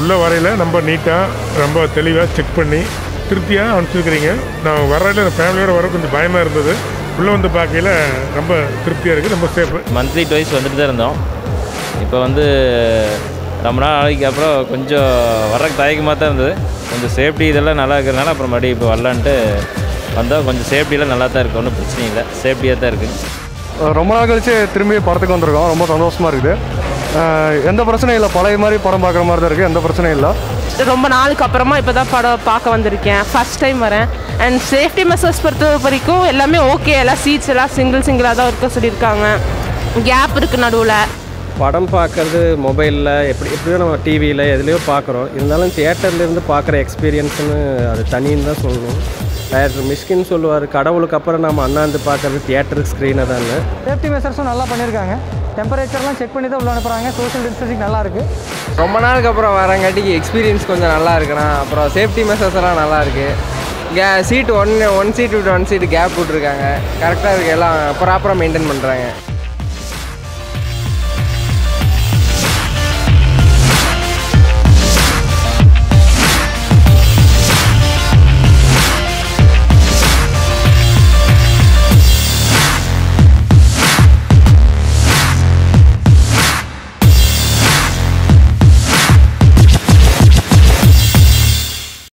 உள்ள வரையில் ரொம்ப நீட்டாக ரொம்ப தெளிவாக செக் பண்ணி திருப்தியாக அனுப்பிச்சிருக்கிறீங்க. நான் வரையில் ஃபேமிலியோட வர கொஞ்சம் பயமாக இருந்தது. உள்ளே வந்து பார்க்கையில ரொம்ப திருப்தியாக இருக்குது ரொம்ப சேஃபு மந்த்லி டுவைஸ் வந்துட்டு தான் இருந்தோம். இப்போ வந்து ரொம்ப நாள் நாளைக்கு அப்புறம் கொஞ்சம் வர்றதுக்கு தயக்கமாக தான் இருந்தது. கொஞ்சம் சேஃப்டி இதெல்லாம் நல்லா இருக்கிறனால அப்புறம் மறுபடியும் இப்போ வரலான்ட்டு வந்தால் கொஞ்சம் சேஃப்டியெல்லாம் நல்லா தான் இருக்குது ஒன்றும் பிரச்சனை இல்லை. சேஃப்டியாக தான் இருக்குது ரொம்ப நாள் கழிச்சு திரும்பி படத்துக்கு வந்திருக்கோம். ரொம்ப சந்தோஷமாக இருக்குது. எந்த பிரச்சனையும் இல்லை. பழைய மாதிரி படம் பார்க்குற மாதிரி தான் இருக்குது எந்த பிரச்சனையும் இல்லை. ரொம்ப நாளுக்கு அப்புறமா இப்போ தான் படம் பார்க்க வந்திருக்கேன். ஃபர்ஸ்ட் டைம் வரேன். அண்ட் சேஃப்டி மெஷர்ஸ் பொறுத்த வரைக்கும் எல்லாமே ஓகே எல்லாம் சீட்ஸ் எல்லாம் சிங்கிள் சிங்கிளாக தான் இருக்க சொல்லியிருக்காங்க. கேப் இருக்குது நடுவில். படம் பார்க்கறது மொபைலில் எப்படி எப்படியோ நம்ம டிவியில் எதுலேயோ பார்க்குறோம். இருந்தாலும் தியேட்டர்லேருந்து பார்க்குற எக்ஸ்பீரியன்ஸ்னு அது தனின்னு தான் சொல்லணும். டைரக்டர் மிஸ்கின் சொல்லுவார் கடவுளுக்கு அப்புறம் நம்ம அண்ணாந்து பார்க்குறது தியேட்டர் ஸ்க்ரீனை தான் சேஃப்டி மெஷர்ஸும் நல்லா பண்ணியிருக்காங்க. டெம்பரேச்சர்லாம் செக் பண்ணி தான் உள்ள அனுப்புகிறாங்க சோஷியல் டிஸ்டன்சிங் நல்லா இருக்குது ரொம்ப நாளுக்கு அப்புறம் வரங்காட்டிக்கு எக்ஸ்பீரியன்ஸ் கொஞ்சம் நல்லா இருக்குண்ணா அப்புறம் சேஃப்டி மெஷர்ஸ் எல்லாம் நல்லா இருக்கு okay seat one one seat விட்டு ஒன் சீட் கேப் விட்ருக்காங்க கரெக்டாக இருக்குது எல்லாம் ப்ராப்பராக மெயின்டைன் பண்ணுறாங்க